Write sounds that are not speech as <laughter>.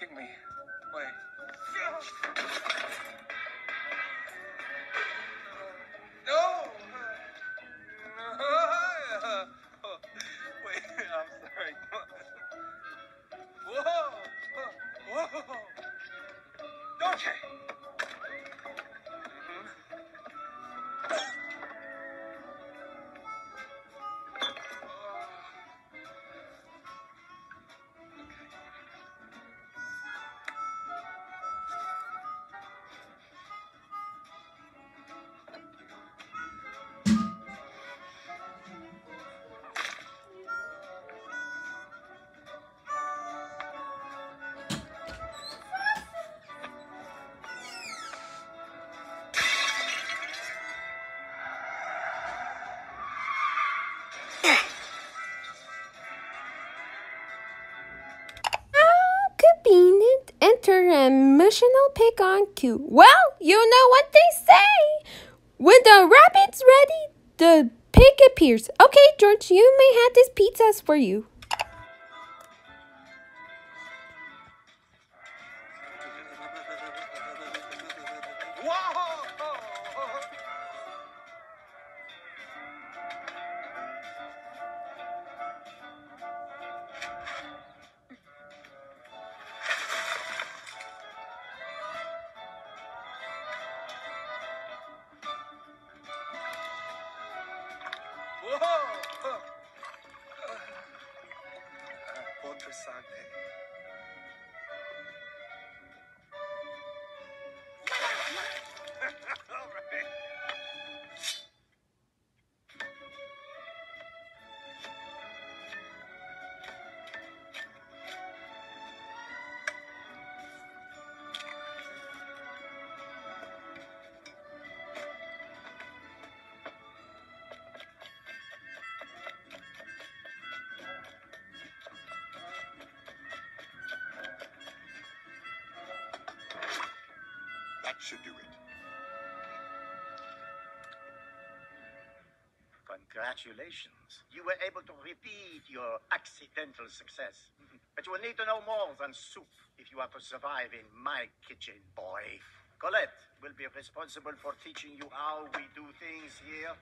taking me away. No! No! <laughs> Wait, I'm sorry. Whoa! Whoa! Emotional pick on cue. Well, you know what they say. When the rabbit's ready, the pig appears. Okay, George, you may have this pizzas for you. Interessante. All should do it. Congratulations. You were able to repeat your accidental success. <laughs> But you will need to know more than soup if you are to survive in my kitchen, boy. Colette will be responsible for teaching you how we do things here.